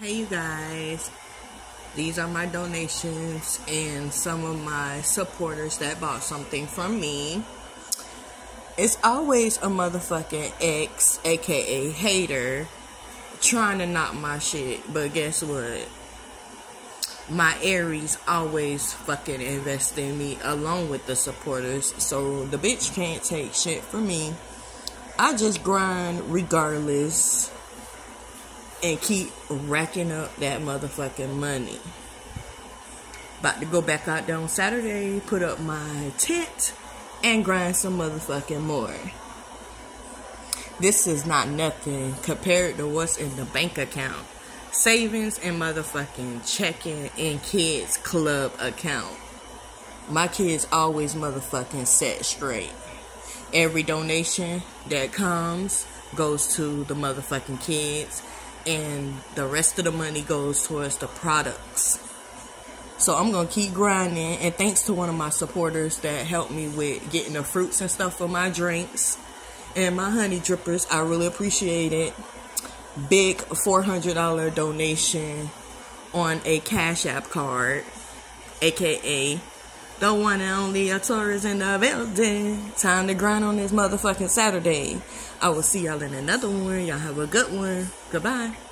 Hey you guys, these are my donations and some of my supporters that bought something from me. It's always a motherfucking ex, aka hater, trying to knock my shit, but guess what? My Aries always fucking invest in me along with the supporters, so the bitch can't take shit from me. I just grind regardless and keep racking up that motherfucking money. About to go back out there on Saturday, put up my tent, and grind some motherfucking more. This is not nothing compared to what's in the bank account. Savings and motherfucking checking in kids club account. My kids always motherfucking set straight. Every donation that comes goes to the motherfucking kids and the rest of the money goes towards the products. So I'm gonna keep grinding, and thanks to one of my supporters that helped me with getting the fruits and stuff for my drinks and my honey drippers. I really appreciate it. Big $400 donation on a Cash App card, aka the one and only a Taurus in the building. Time to grind on this motherfucking Saturday. I will see y'all in another one. Y'all have a good one. Goodbye.